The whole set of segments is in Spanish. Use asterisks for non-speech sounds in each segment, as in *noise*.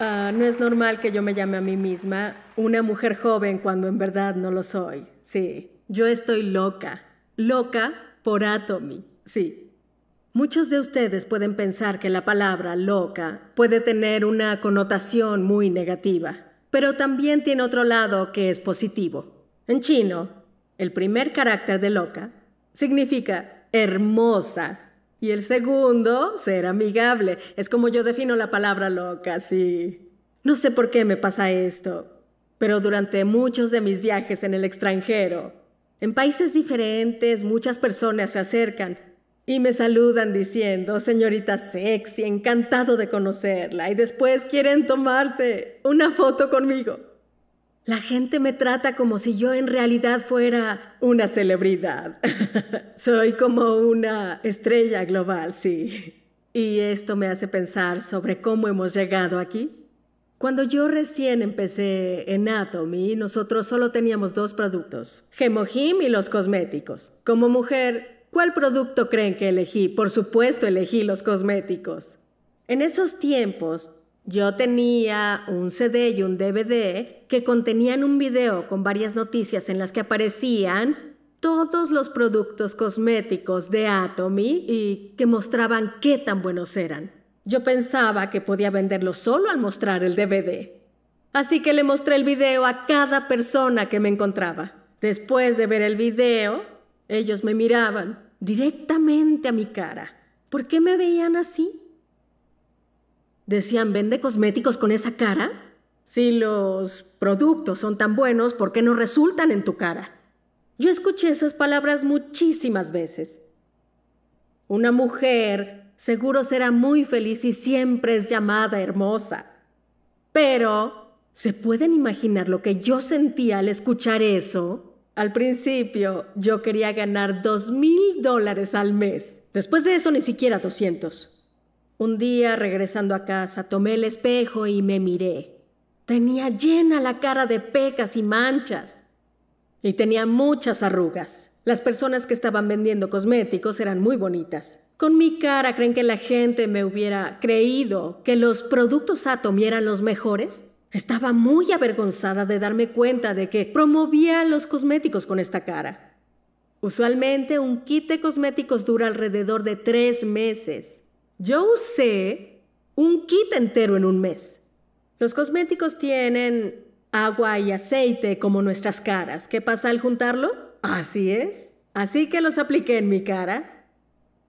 Ah, no es normal que yo me llame a mí misma una mujer joven cuando en verdad no lo soy. Sí, yo estoy loca. Loca por Atomy. Sí. Muchos de ustedes pueden pensar que la palabra loca puede tener una connotación muy negativa, pero también tiene otro lado que es positivo. En chino, el primer carácter de loca significa hermosa y el segundo, ser amigable. Es como yo defino la palabra loca, sí. No sé por qué me pasa esto, pero durante muchos de mis viajes en el extranjero, en países diferentes, muchas personas se acercan y me saludan diciendo, señorita sexy, encantado de conocerla, y después quieren tomarse una foto conmigo. La gente me trata como si yo en realidad fuera una celebridad. *laughs* Soy como una estrella global, sí. Y esto me hace pensar sobre cómo hemos llegado aquí. Cuando yo recién empecé en Atomy, nosotros solo teníamos dos productos, Gemojim y los cosméticos. Como mujer, ¿cuál producto creen que elegí? Por supuesto, elegí los cosméticos. En esos tiempos, yo tenía un CD y un DVD que contenían un video con varias noticias en las que aparecían todos los productos cosméticos de Atomy y que mostraban qué tan buenos eran. Yo pensaba que podía venderlos solo al mostrar el DVD. Así que le mostré el video a cada persona que me encontraba. Después de ver el video, ellos me miraban directamente a mi cara. ¿Por qué me veían así? Decían, ¿vende cosméticos con esa cara? Si los productos son tan buenos, ¿por qué no resultan en tu cara? Yo escuché esas palabras muchísimas veces. Una mujer seguro será muy feliz y siempre es llamada hermosa. Pero, ¿se pueden imaginar lo que yo sentía al escuchar eso? Al principio yo quería ganar dos mil dólares al mes. Después de eso ni siquiera doscientos. Un día, regresando a casa, tomé el espejo y me miré. Tenía llena la cara de pecas y manchas. Y tenía muchas arrugas. Las personas que estaban vendiendo cosméticos eran muy bonitas. Con mi cara, ¿creen que la gente me hubiera creído que los productos Atom eran los mejores? Estaba muy avergonzada de darme cuenta de que promovía los cosméticos con esta cara. Usualmente un kit de cosméticos dura alrededor de tres meses. Yo usé un kit entero en un mes. Los cosméticos tienen agua y aceite como nuestras caras. ¿Qué pasa al juntarlo? Así es. Así que los apliqué en mi cara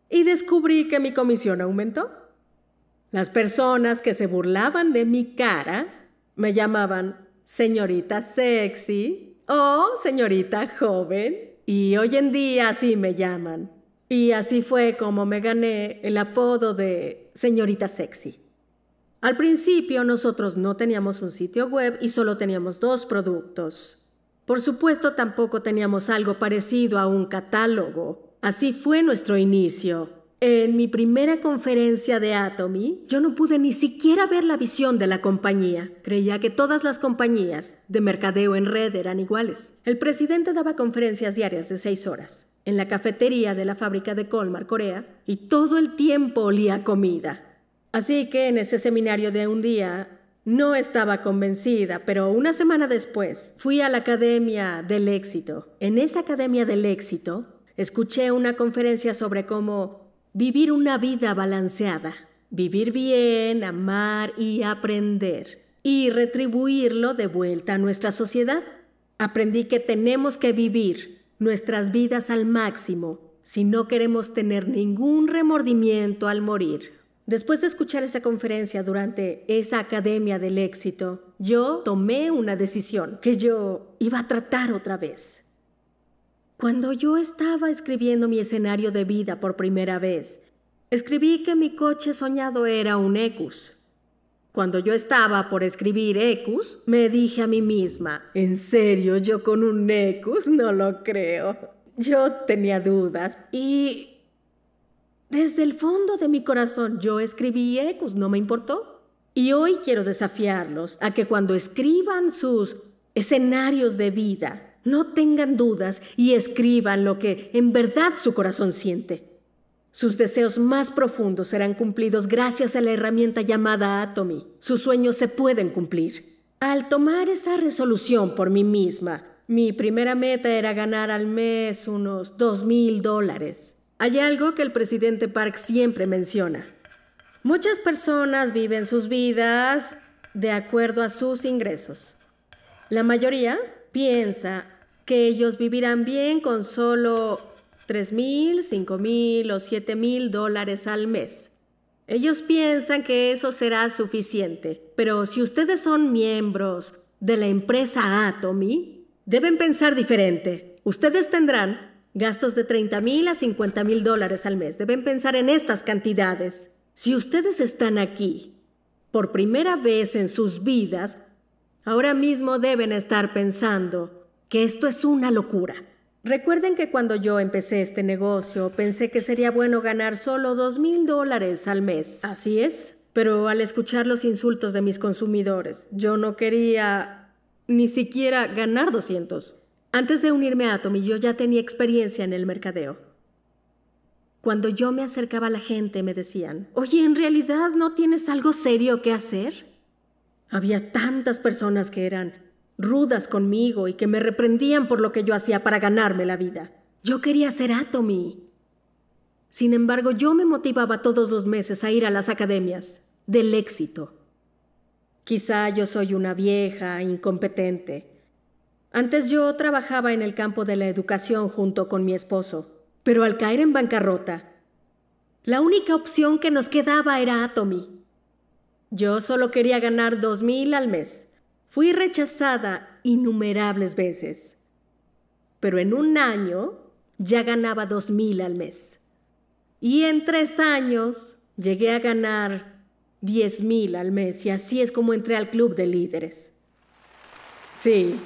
y descubrí que mi comisión aumentó. Las personas que se burlaban de mi cara me llamaban señorita sexy o señorita joven y hoy en día así me llaman. Y así fue como me gané el apodo de señorita sexy. Al principio nosotros no teníamos un sitio web y solo teníamos dos productos. Por supuesto tampoco teníamos algo parecido a un catálogo. Así fue nuestro inicio. En mi primera conferencia de Atomy, yo no pude ni siquiera ver la visión de la compañía. Creía que todas las compañías de mercadeo en red eran iguales. El presidente daba conferencias diarias de seis horas en la cafetería de la fábrica de Colmar, Corea, y todo el tiempo olía comida. Así que en ese seminario de un día no estaba convencida, pero una semana después fui a la Academia del Éxito. En esa Academia del Éxito escuché una conferencia sobre cómo vivir una vida balanceada, vivir bien, amar y aprender, y retribuirlo de vuelta a nuestra sociedad. Aprendí que tenemos que vivir nuestras vidas al máximo si no queremos tener ningún remordimiento al morir. Después de escuchar esa conferencia durante esa Academia del Éxito, yo tomé una decisión que yo iba a tratar otra vez. Cuando yo estaba escribiendo mi escenario de vida por primera vez, escribí que mi coche soñado era un Ecus. Cuando yo estaba por escribir Ecus, me dije a mí misma, ¿en serio yo con un Ecus? No lo creo. Yo tenía dudas y desde el fondo de mi corazón yo escribí Ecus, no me importó. Y hoy quiero desafiarlos a que cuando escriban sus escenarios de vida, no tengan dudas y escriban lo que en verdad su corazón siente. Sus deseos más profundos serán cumplidos gracias a la herramienta llamada Atomy. Sus sueños se pueden cumplir. Al tomar esa resolución por mí misma, mi primera meta era ganar al mes unos dos mil dólares. Hay algo que el presidente Park siempre menciona. Muchas personas viven sus vidas de acuerdo a sus ingresos. La mayoría piensa que ellos vivirán bien con solo tres mil, cinco mil o siete mil dólares al mes. Ellos piensan que eso será suficiente, pero si ustedes son miembros de la empresa Atomy, deben pensar diferente. Ustedes tendrán gastos de 30 mil a 50 mil dólares al mes. Deben pensar en estas cantidades. Si ustedes están aquí por primera vez en sus vidas, ahora mismo deben estar pensando que esto es una locura. Recuerden que cuando yo empecé este negocio pensé que sería bueno ganar solo dos mil dólares al mes. Así es. Pero al escuchar los insultos de mis consumidores, yo no quería ni siquiera ganar 200. Antes de unirme a Atomy, yo ya tenía experiencia en el mercadeo. Cuando yo me acercaba a la gente me decían, oye, ¿en realidad no tienes algo serio que hacer? Había tantas personas que eran rudas conmigo y que me reprendían por lo que yo hacía para ganarme la vida. Yo quería ser Atomy. Sin embargo, yo me motivaba todos los meses a ir a las academias del éxito. Quizá yo soy una vieja, incompetente. Antes yo trabajaba en el campo de la educación junto con mi esposo, pero al caer en bancarrota, la única opción que nos quedaba era Atomy. Yo solo quería ganar dos mil al mes Fui rechazada innumerables veces, pero en un año ya ganaba dos mil al mes. Y en tres años llegué a ganar diez mil al mes y así es como entré al club de líderes. Sí.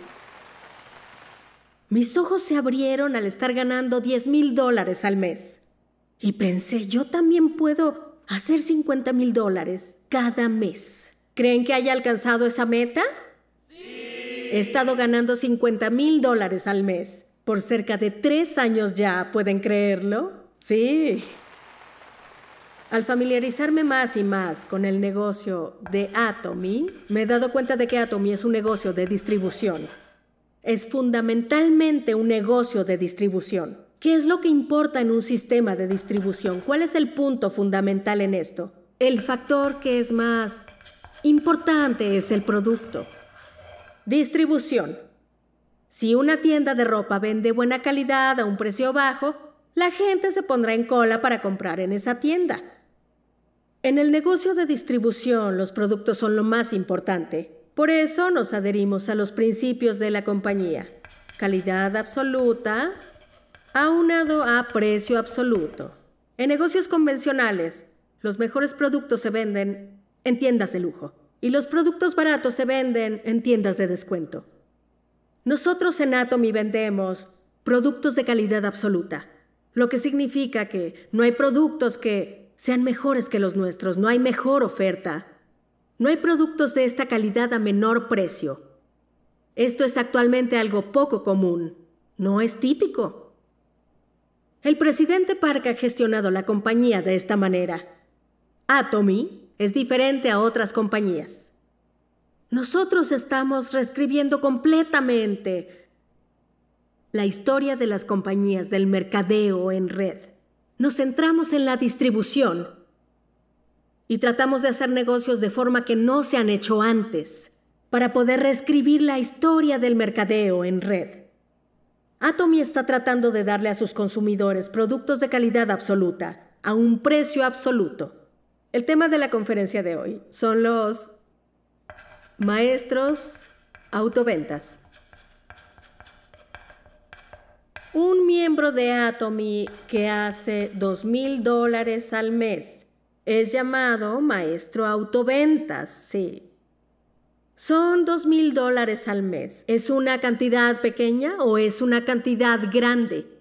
Mis ojos se abrieron al estar ganando diez mil dólares al mes. Y pensé, yo también puedo hacer cincuenta mil dólares cada mes. ¿Creen que haya alcanzado esa meta? He estado ganando 50 mil dólares al mes por cerca de tres años ya, ¿pueden creerlo? Sí. Al familiarizarme más y más con el negocio de Atomy, me he dado cuenta de que Atomy es un negocio de distribución. Es fundamentalmente un negocio de distribución. ¿Qué es lo que importa en un sistema de distribución? ¿Cuál es el punto fundamental en esto? El factor que es más importante es el producto. Distribución. Si una tienda de ropa vende buena calidad a un precio bajo, la gente se pondrá en cola para comprar en esa tienda. En el negocio de distribución los productos son lo más importante. Por eso nos adherimos a los principios de la compañía. Calidad absoluta, aunado a precio absoluto. En negocios convencionales, los mejores productos se venden en tiendas de lujo y los productos baratos se venden en tiendas de descuento. Nosotros en Atomy vendemos productos de calidad absoluta, lo que significa que no hay productos que sean mejores que los nuestros, no hay mejor oferta, no hay productos de esta calidad a menor precio. Esto es actualmente algo poco común, no es típico. El presidente Park ha gestionado la compañía de esta manera. Atomy es diferente a otras compañías. Nosotros estamos reescribiendo completamente la historia de las compañías del mercadeo en red. Nos centramos en la distribución y tratamos de hacer negocios de forma que no se han hecho antes para poder reescribir la historia del mercadeo en red. Atomy está tratando de darle a sus consumidores productos de calidad absoluta a un precio absoluto. El tema de la conferencia de hoy son los maestros autoventas. Un miembro de Atomy que hace dos mil dólares al mes es llamado maestro autoventas, sí. Son dos mil dólares al mes. ¿Es una cantidad pequeña o es una cantidad grande?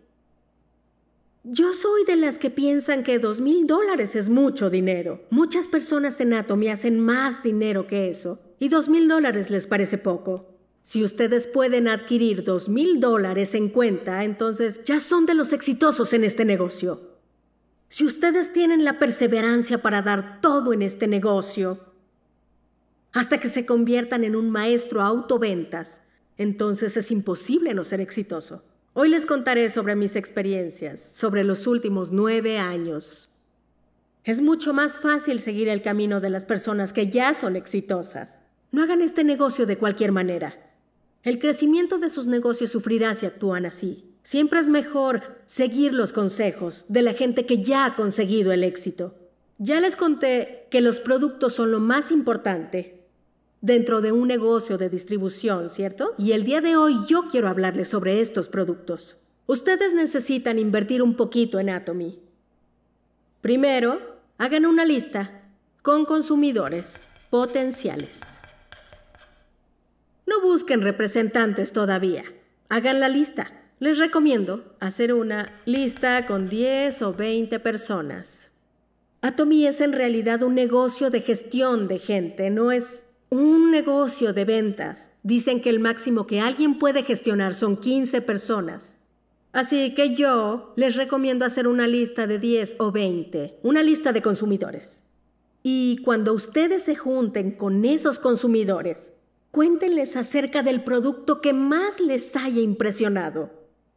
Yo soy de las que piensan que dos mil dólares es mucho dinero. Muchas personas en Atomy hacen más dinero que eso, y dos mil dólares les parece poco. Si ustedes pueden adquirir dos mil dólares en cuenta, entonces ya son de los exitosos en este negocio. Si ustedes tienen la perseverancia para dar todo en este negocio, hasta que se conviertan en un maestro autoventas, entonces es imposible no ser exitoso. Hoy les contaré sobre mis experiencias, sobre los últimos nueve años. Es mucho más fácil seguir el camino de las personas que ya son exitosas. No hagan este negocio de cualquier manera. El crecimiento de sus negocios sufrirá si actúan así. Siempre es mejor seguir los consejos de la gente que ya ha conseguido el éxito. Ya les conté que los productos son lo más importante dentro de un negocio de distribución, ¿cierto? Y el día de hoy yo quiero hablarles sobre estos productos. Ustedes necesitan invertir un poquito en Atomy. Primero, hagan una lista con consumidores potenciales. No busquen representantes todavía. Hagan la lista. Les recomiendo hacer una lista con 10 o 20 personas. Atomy es en realidad un negocio de gestión de gente, no es un negocio de ventas. Dicen que el máximo que alguien puede gestionar son 15 personas. Así que yo les recomiendo hacer una lista de 10 o 20, una lista de consumidores. Y cuando ustedes se junten con esos consumidores, cuéntenles acerca del producto que más les haya impresionado.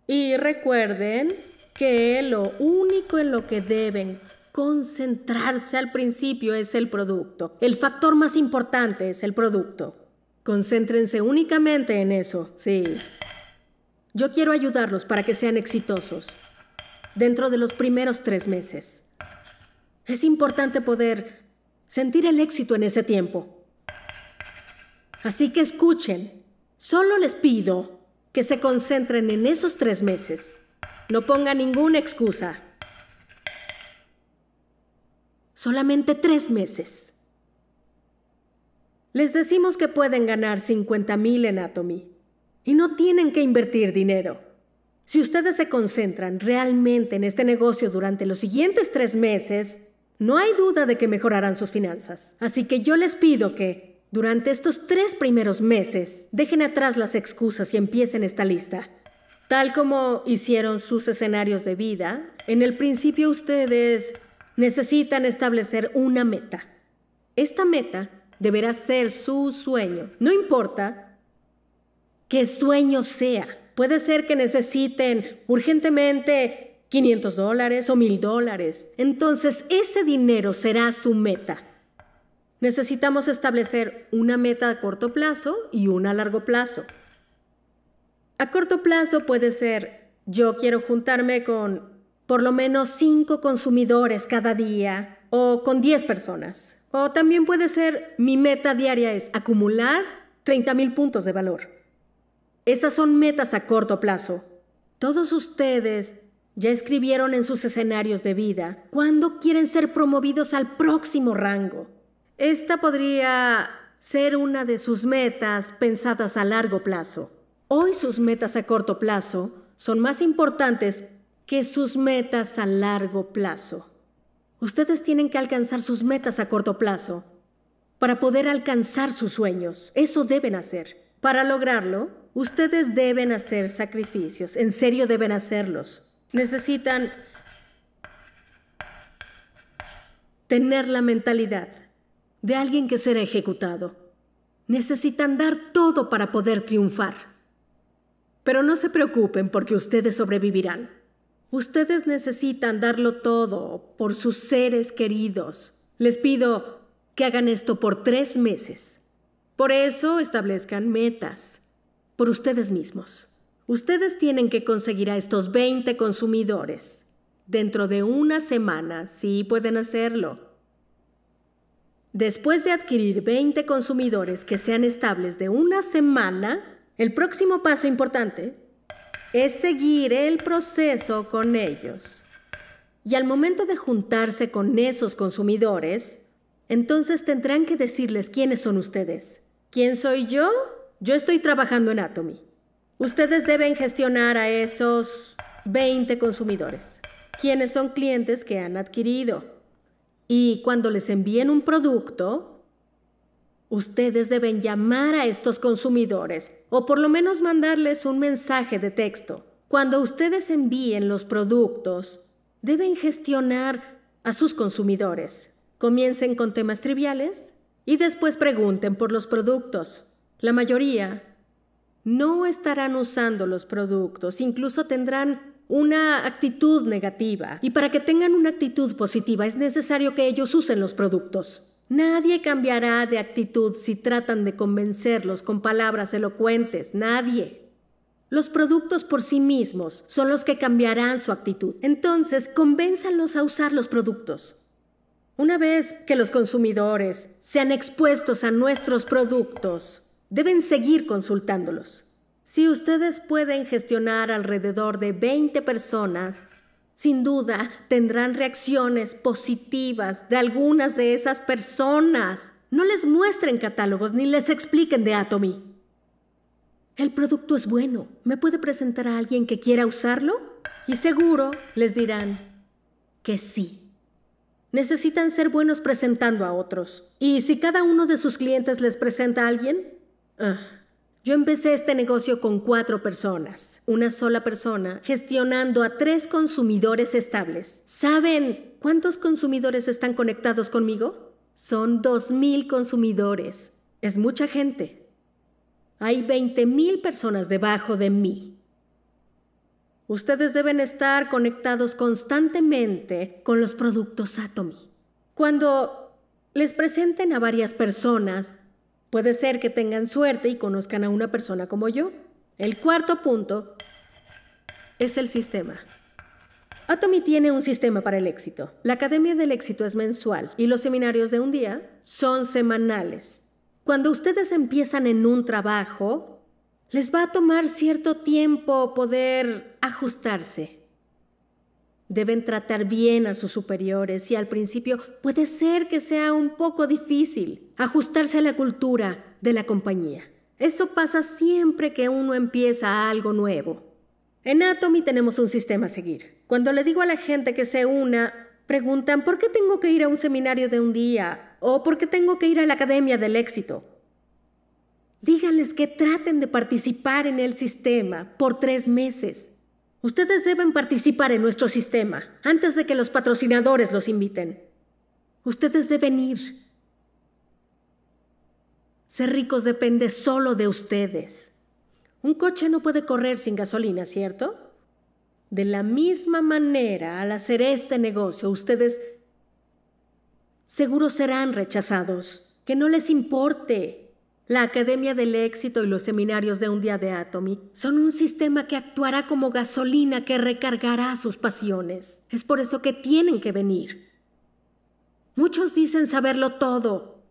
Y recuerden que lo único en lo que deben Concentrarse al principio es el producto. El factor más importante es el producto. Concéntrense únicamente en eso, sí. Yo quiero ayudarlos para que sean exitosos dentro de los primeros tres meses. Es importante poder sentir el éxito en ese tiempo. Así que escuchen. Solo les pido que se concentren en esos tres meses. No pongan ninguna excusa. Solamente tres meses. Les decimos que pueden ganar 50 mil en Atomy y no tienen que invertir dinero. Si ustedes se concentran realmente en este negocio durante los siguientes tres meses, no hay duda de que mejorarán sus finanzas. Así que yo les pido que, durante estos tres primeros meses, dejen atrás las excusas y empiecen esta lista. Tal como hicieron sus escenarios de vida, en el principio ustedes necesitan establecer una meta. Esta meta deberá ser su sueño. No importa qué sueño sea. Puede ser que necesiten urgentemente 500 dólares o 1000 dólares. Entonces ese dinero será su meta. Necesitamos establecer una meta a corto plazo y una a largo plazo. A corto plazo puede ser, yo quiero juntarme con por lo menos cinco consumidores cada día o con 10 personas. O también puede ser, mi meta diaria es acumular 30 mil puntos de valor. Esas son metas a corto plazo. Todos ustedes ya escribieron en sus escenarios de vida cuándo quieren ser promovidos al próximo rango. Esta podría ser una de sus metas pensadas a largo plazo. Hoy sus metas a corto plazo son más importantes que sus metas a largo plazo. Ustedes tienen que alcanzar sus metas a corto plazo para poder alcanzar sus sueños. Eso deben hacer. Para lograrlo, ustedes deben hacer sacrificios. En serio deben hacerlos. Necesitan tener la mentalidad de alguien que será ejecutado. Necesitan dar todo para poder triunfar. Pero no se preocupen porque ustedes sobrevivirán. Ustedes necesitan darlo todo por sus seres queridos. Les pido que hagan esto por tres meses. Por eso establezcan metas por ustedes mismos. Ustedes tienen que conseguir a estos 20 consumidores. Dentro de una semana, sí pueden hacerlo. Después de adquirir 20 consumidores que sean estables de una semana, el próximo paso importante es seguir el proceso con ellos. Y al momento de juntarse con esos consumidores, entonces tendrán que decirles quiénes son ustedes. ¿Quién soy yo? Yo estoy trabajando en Atomy. Ustedes deben gestionar a esos 20 consumidores, quienes son clientes que han adquirido. Y cuando les envíen un producto, Ustedes deben llamar a estos consumidores o por lo menos mandarles un mensaje de texto. Cuando ustedes envíen los productos, Deben gestionar a sus consumidores. Comiencen con temas triviales y después pregunten por los productos. La mayoría no estarán usando los productos, incluso tendrán una actitud negativa. Y para que tengan una actitud positiva es necesario que ellos usen los productos. Nadie cambiará de actitud si tratan de convencerlos con palabras elocuentes. Nadie. Los productos por sí mismos son los que cambiarán su actitud. Entonces, convénzanlos a usar los productos. Una vez que los consumidores sean expuestos a nuestros productos, deben seguir consultándolos. Si ustedes pueden gestionar alrededor de 20 personas, sin duda tendrán reacciones positivas de algunas de esas personas. No les muestren catálogos ni les expliquen de Atomy. El producto es bueno. ¿Me puede presentar a alguien que quiera usarlo? Y seguro les dirán que sí. Necesitan ser buenos presentando a otros. Y si cada uno de sus clientes les presenta a alguien, ah, yo empecé este negocio con cuatro personas, una sola persona, gestionando a tres consumidores estables. ¿Saben cuántos consumidores están conectados conmigo? Son dos mil consumidores. Es mucha gente. Hay 20.000 personas debajo de mí. Ustedes deben estar conectados constantemente con los productos Atomy. Cuando les presenten a varias personas, puede ser que tengan suerte y conozcan a una persona como yo. El cuarto punto es el sistema. Atomy tiene un sistema para el éxito. La Academia del Éxito es mensual y los seminarios de un día son semanales. Cuando ustedes empiezan en un trabajo, les va a tomar cierto tiempo poder ajustarse. Deben tratar bien a sus superiores y al principio puede ser que sea un poco difícil ajustarse a la cultura de la compañía. Eso pasa siempre que uno empieza algo nuevo. En Atomy tenemos un sistema a seguir. Cuando le digo a la gente que se una, preguntan, ¿por qué tengo que ir a un seminario de un día? o porque tengo que ir a la Academia del Éxito. Díganles que traten de participar en el sistema por tres meses. Ustedes deben participar en nuestro sistema antes de que los patrocinadores los inviten. Ustedes deben ir. Ser ricos depende solo de ustedes. Un coche no puede correr sin gasolina, ¿cierto? De la misma manera, al hacer este negocio, ustedes seguro serán rechazados. Que no les importe. La Academia del Éxito y los seminarios de un día de Atomy son un sistema que actuará como gasolina que recargará sus pasiones. Es por eso que tienen que venir. Muchos dicen saberlo todo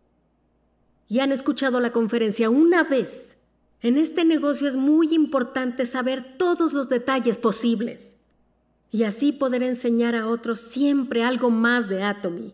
y han escuchado la conferencia una vez. En este negocio es muy importante saber todos los detalles posibles y así poder enseñar a otros siempre algo más de Atomy.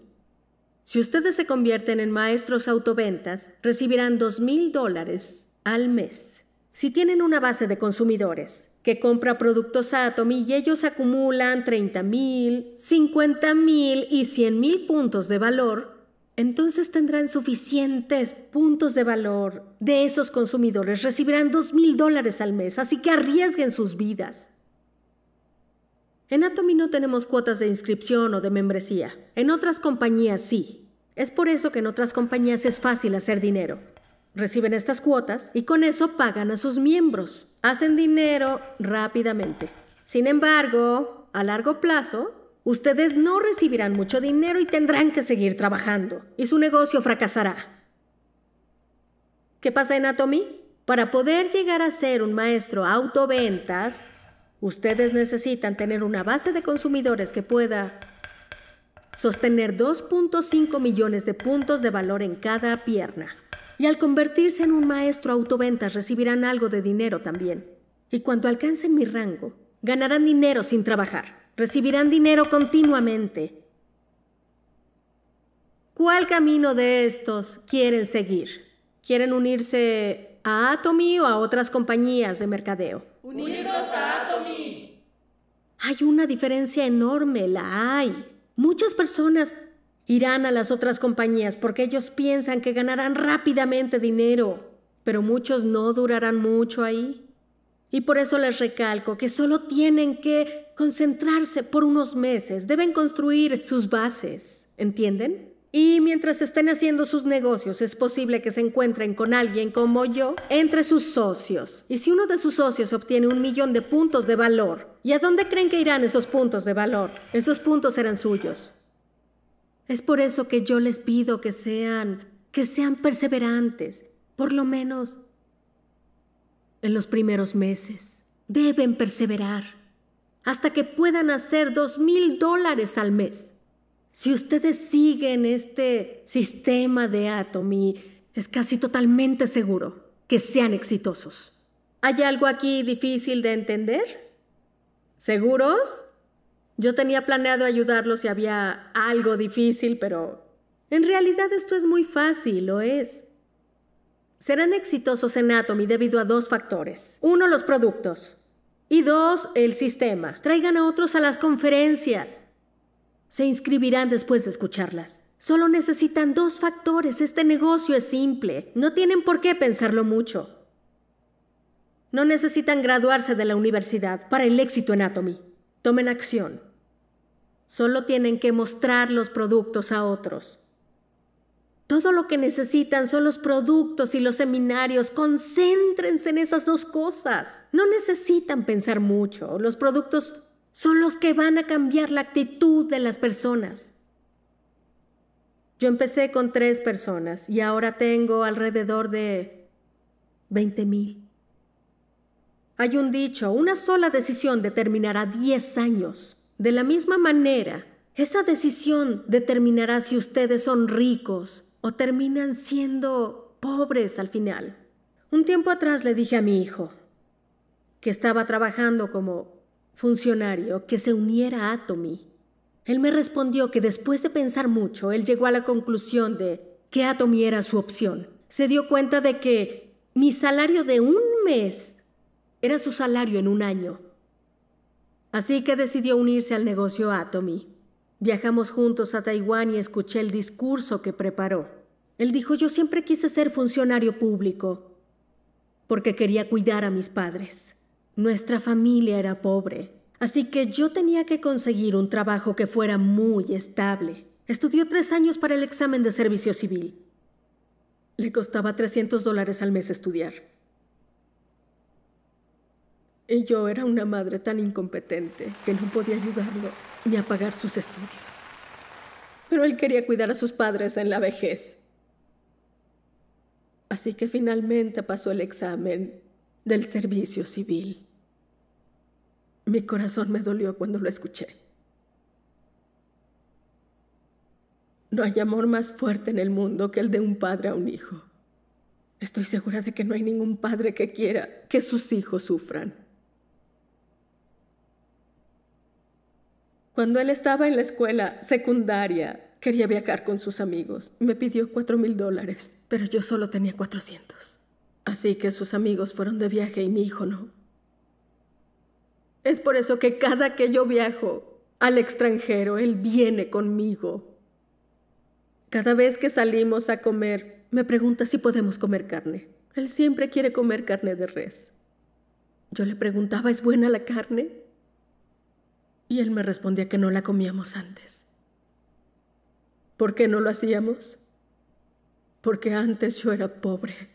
Si ustedes se convierten en maestros autoventas, recibirán dos mil dólares al mes. Si tienen una base de consumidores que compra productos Atomy y ellos acumulan 30 mil, 50 mil y 100 mil puntos de valor, entonces tendrán suficientes puntos de valor de esos consumidores. Recibirán dos mil dólares al mes, así que arriesguen sus vidas. En Atomy no tenemos cuotas de inscripción o de membresía. En otras compañías sí. Es por eso que en otras compañías es fácil hacer dinero. Reciben estas cuotas y con eso pagan a sus miembros. Hacen dinero rápidamente. Sin embargo, a largo plazo, ustedes no recibirán mucho dinero y tendrán que seguir trabajando. Y su negocio fracasará. ¿Qué pasa en Atomy? Para poder llegar a ser un maestro autoventas, Ustedes necesitan tener una base de consumidores que pueda sostener 2.5 millones de puntos de valor en cada pierna. Y al convertirse en un maestro autoventas recibirán algo de dinero también. Y cuando alcancen mi rango, ganarán dinero sin trabajar. Recibirán dinero continuamente. ¿Cuál camino de estos quieren seguir? ¿Quieren unirse a Atomy o a otras compañías de mercadeo? Unirnos a. Hay una diferencia enorme, la hay. Muchas personas irán a las otras compañías porque ellos piensan que ganarán rápidamente dinero, pero muchos no durarán mucho ahí. Y por eso les recalco que solo tienen que concentrarse por unos meses, deben construir sus bases, ¿entienden? Y mientras estén haciendo sus negocios, es posible que se encuentren con alguien como yo entre sus socios. Y si uno de sus socios obtiene un millón de puntos de valor, ¿y a dónde creen que irán esos puntos de valor? Esos puntos serán suyos. Es por eso que yo les pido que sean, que sean perseverantes, por lo menos en los primeros meses. Deben perseverar hasta que puedan hacer dos mil dólares al mes. Si ustedes siguen este sistema de Atomy, es casi totalmente seguro que sean exitosos. ¿Hay algo aquí difícil de entender? ¿Seguros? Yo tenía planeado ayudarlos si había algo difícil, pero en realidad esto es muy fácil, lo es. Serán exitosos en Atomy debido a dos factores. Uno, los productos. Y dos, el sistema. Traigan a otros a las conferencias. Se inscribirán después de escucharlas. Solo necesitan dos factores. Este negocio es simple. No tienen por qué pensarlo mucho. No necesitan graduarse de la universidad para el éxito en Atomy. Tomen acción. Solo tienen que mostrar los productos a otros. Todo lo que necesitan son los productos y los seminarios. Concéntrense en esas dos cosas. No necesitan pensar mucho. Los productos son los que van a cambiar la actitud de las personas. Yo empecé con tres personas y ahora tengo alrededor de 20 mil. Hay un dicho, una sola decisión determinará 10 años. De la misma manera, esa decisión determinará si ustedes son ricos o terminan siendo pobres al final. Un tiempo atrás le dije a mi hijo, que estaba trabajando como funcionario, que se uniera a Atomy. Él me respondió que después de pensar mucho, él llegó a la conclusión de que Atomy era su opción. Se dio cuenta de que mi salario de un mes era su salario en un año. Así que decidió unirse al negocio Atomy. Viajamos juntos a Taiwán y escuché el discurso que preparó. Él dijo, yo siempre quise ser funcionario público porque quería cuidar a mis padres. Nuestra familia era pobre, así que yo tenía que conseguir un trabajo que fuera muy estable. Estudió tres años para el examen de servicio civil. Le costaba 300 dólares al mes estudiar. Y yo era una madre tan incompetente que no podía ayudarlo ni a pagar sus estudios. Pero él quería cuidar a sus padres en la vejez. Así que finalmente pasó el examen del servicio civil. Mi corazón me dolió cuando lo escuché. No hay amor más fuerte en el mundo que el de un padre a un hijo. Estoy segura de que no hay ningún padre que quiera que sus hijos sufran. Cuando él estaba en la escuela secundaria, quería viajar con sus amigos. Me pidió cuatro mil dólares, pero yo solo tenía cuatrocientos. Así que sus amigos fueron de viaje y mi hijo no. Es por eso que cada que yo viajo al extranjero, él viene conmigo. Cada vez que salimos a comer, me pregunta si podemos comer carne. Él siempre quiere comer carne de res. Yo le preguntaba, ¿es buena la carne? Y él me respondía que no la comíamos antes. ¿Por qué no lo hacíamos? Porque antes yo era pobre.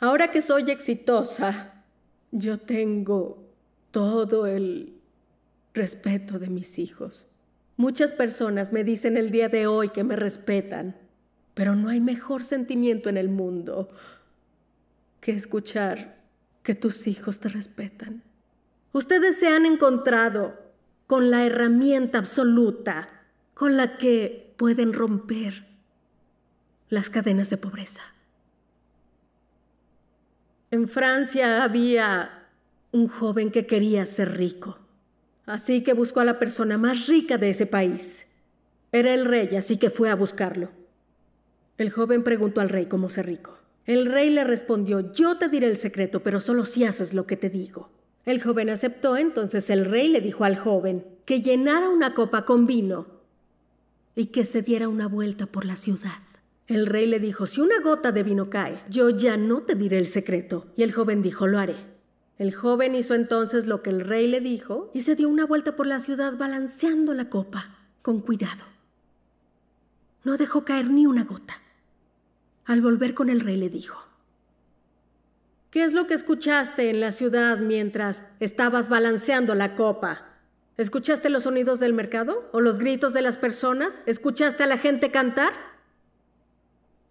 Ahora que soy exitosa, yo tengo todo el respeto de mis hijos. Muchas personas me dicen el día de hoy que me respetan, pero no hay mejor sentimiento en el mundo que escuchar que tus hijos te respetan. Ustedes se han encontrado con la herramienta absoluta con la que pueden romper las cadenas de pobreza. En Francia había un joven que quería ser rico, así que buscó a la persona más rica de ese país. Era el rey, así que fue a buscarlo. El joven preguntó al rey cómo ser rico. El rey le respondió, yo te diré el secreto, pero solo si haces lo que te digo. El joven aceptó, entonces el rey le dijo al joven que llenara una copa con vino y que se diera una vuelta por la ciudad. El rey le dijo, si una gota de vino cae, yo ya no te diré el secreto. Y el joven dijo, lo haré. El joven hizo entonces lo que el rey le dijo y se dio una vuelta por la ciudad balanceando la copa con cuidado. No dejó caer ni una gota. Al volver con el rey le dijo, ¿Qué es lo que escuchaste en la ciudad mientras estabas balanceando la copa? ¿Escuchaste los sonidos del mercado o los gritos de las personas? ¿Escuchaste a la gente cantar?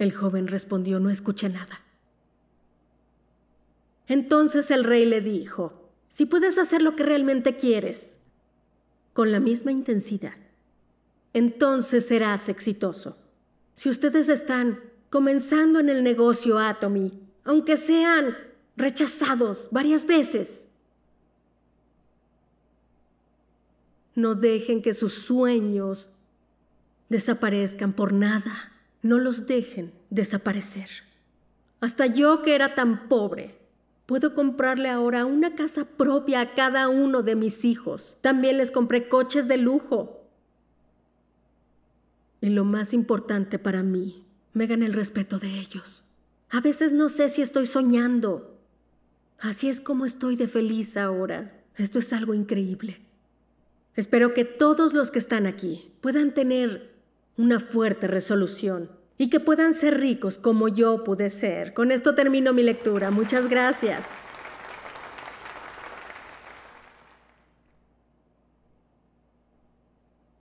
El joven respondió, no escuché nada. Entonces el rey le dijo, si puedes hacer lo que realmente quieres, con la misma intensidad, entonces serás exitoso. Si ustedes están comenzando en el negocio Atomy, aunque sean rechazados varias veces, no dejen que sus sueños desaparezcan por nada. No los dejen desaparecer. Hasta yo que era tan pobre, puedo comprarle ahora una casa propia a cada uno de mis hijos. También les compré coches de lujo. Y lo más importante para mí, me gané el respeto de ellos. A veces no sé si estoy soñando. Así es como estoy de feliz ahora. Esto es algo increíble. Espero que todos los que están aquí puedan tener una fuerte resolución y que puedan ser ricos como yo pude ser. Con esto termino mi lectura. Muchas gracias.